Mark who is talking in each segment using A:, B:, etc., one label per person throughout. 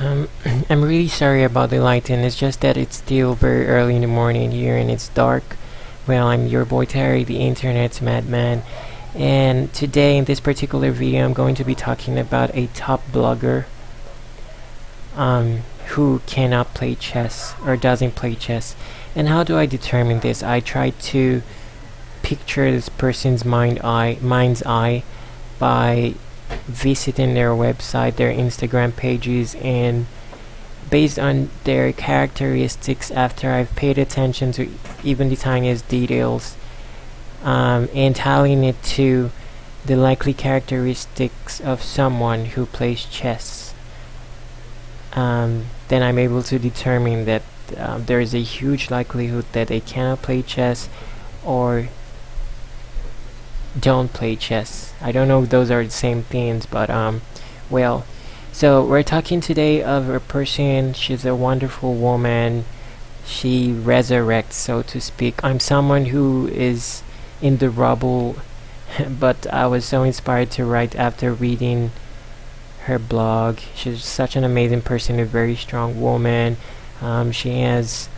A: Um, I'm really sorry about the lighting. It's just that it's still very early in the morning here and it's dark. Well, I'm your boy Terry, the internet's madman. And today, in this particular video, I'm going to be talking about a top blogger um, who cannot play chess or doesn't play chess. And how do I determine this? I try to picture this person's mind eye, mind's eye by visiting their website, their Instagram pages, and based on their characteristics after I've paid attention to even the tiniest details um, and tallying it to the likely characteristics of someone who plays chess, um, then I'm able to determine that um, there is a huge likelihood that they cannot play chess or don't play chess. I don't know if those are the same things, but um, well, so we're talking today of a person. She's a wonderful woman. She resurrects, so to speak. I'm someone who is in the rubble, but I was so inspired to write after reading her blog. She's such an amazing person, a very strong woman. Um, she has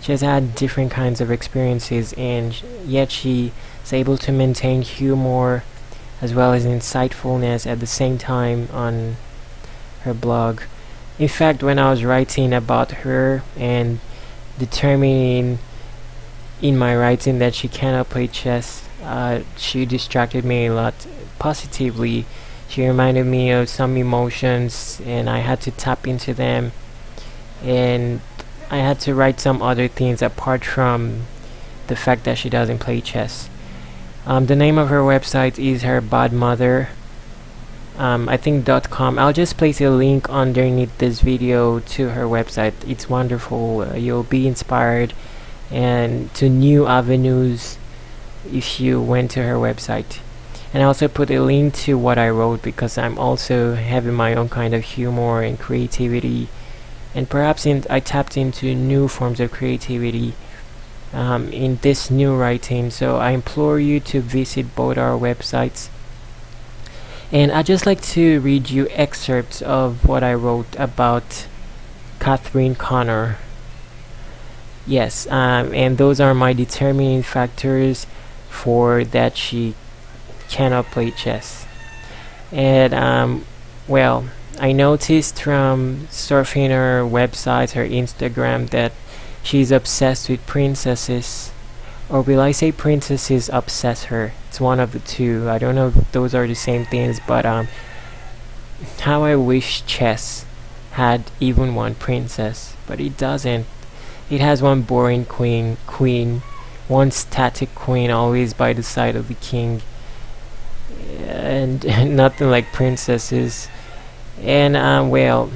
A: she has had different kinds of experiences, and yet she is able to maintain humor as well as insightfulness at the same time on her blog. In fact, when I was writing about her and determining in my writing that she cannot play chess, uh, she distracted me a lot positively. She reminded me of some emotions, and I had to tap into them. And I had to write some other things apart from the fact that she doesn't play chess. Um, the name of her website is her bad mother. Um, I think .com. I'll just place a link underneath this video to her website. It's wonderful. Uh, you'll be inspired and to new avenues if you went to her website. And I also put a link to what I wrote because I'm also having my own kind of humor and creativity and perhaps in, I tapped into new forms of creativity um, in this new writing. So I implore you to visit both our websites. And I'd just like to read you excerpts of what I wrote about Catherine Connor. Yes um, and those are my determining factors for that she cannot play chess. And um, well I noticed from surfing her website, her Instagram, that she's obsessed with princesses. Or will I say princesses obsess her? It's one of the two. I don't know if those are the same things, but um, how I wish chess had even one princess, but it doesn't. It has one boring queen, queen, one static queen always by the side of the king, and, and nothing like princesses. And um, well,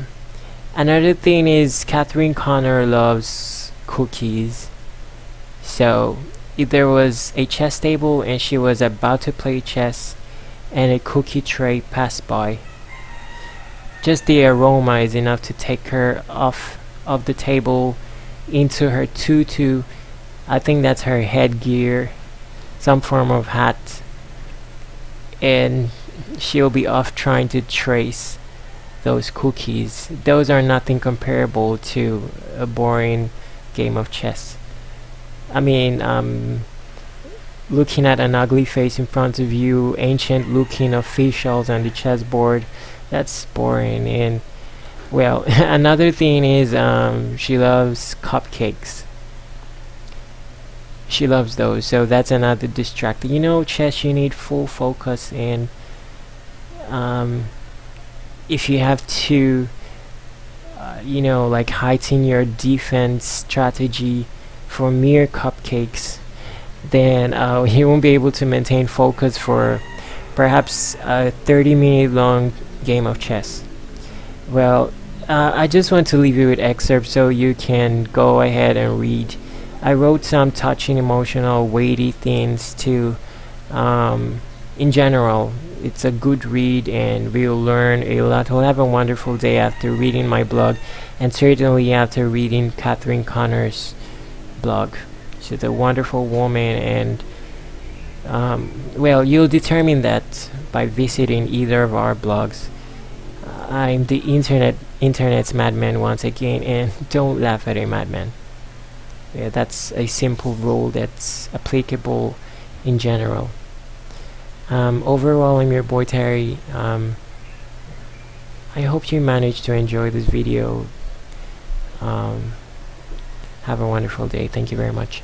A: another thing is Catherine Connor loves cookies. So if there was a chess table and she was about to play chess and a cookie tray passed by, just the aroma is enough to take her off of the table into her tutu. I think that's her headgear, some form of hat, and she'll be off trying to trace those cookies, those are nothing comparable to a boring game of chess. I mean, um, looking at an ugly face in front of you, ancient looking officials on the chessboard, that's boring. And well, another thing is um, she loves cupcakes. She loves those, so that's another distractor. You know, chess, you need full focus and um, if you have to uh, you know like heighten your defense strategy for mere cupcakes then uh, you won't be able to maintain focus for perhaps a 30 minute long game of chess. Well uh, I just want to leave you with excerpts so you can go ahead and read. I wrote some touching emotional weighty things too um, in general it's a good read and we'll learn a lot. We'll have a wonderful day after reading my blog and certainly after reading Catherine Connor's blog. She's a wonderful woman and um, well, you'll determine that by visiting either of our blogs. I'm the internet internet's madman once again, and don't laugh at a madman. Yeah, that's a simple rule that's applicable in general. Um, overall, I'm your boy Terry. Um, I hope you managed to enjoy this video. Um, have a wonderful day. Thank you very much.